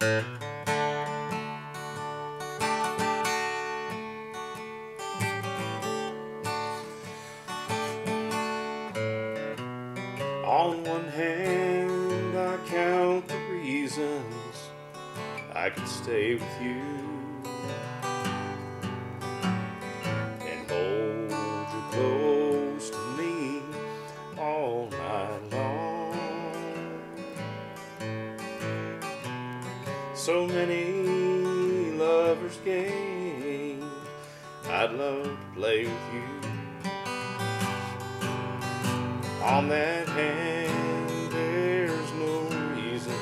On one hand, I count the reasons I could stay with you So many lovers gained, I'd love to play with you. On that hand, there's no reason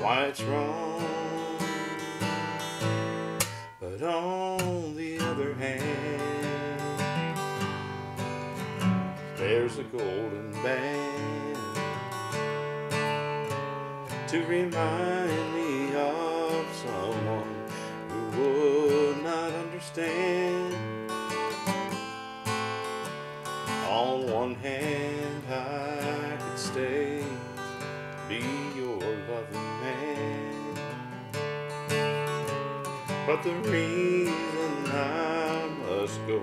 why it's wrong. But on the other hand, there's a golden band to remind hand, I could stay, be your loving man. But the reason I must go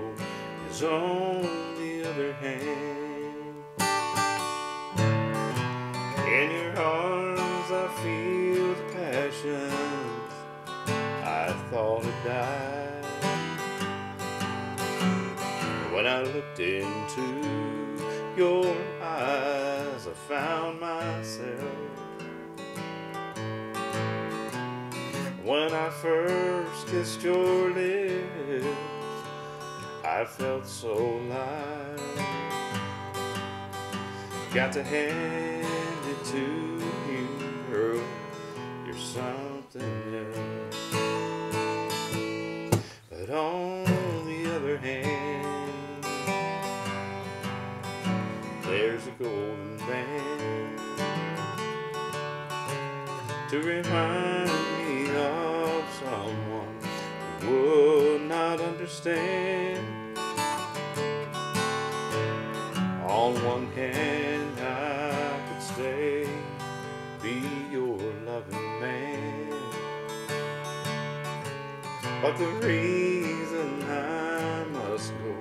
is on the other hand. In your arms, I feel the passions I thought had died. When I looked into your eyes, I found myself. When I first kissed your lips, I felt so alive. Got to hand it to you, girl. You're something else. There's a golden band to remind me of someone who would not understand. On one hand, I could stay, be your loving man. But the reason I must go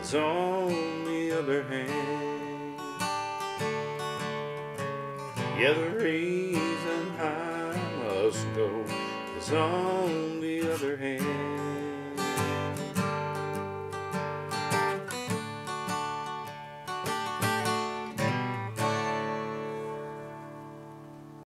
is on the other hand. The reason I must go is on the other hand.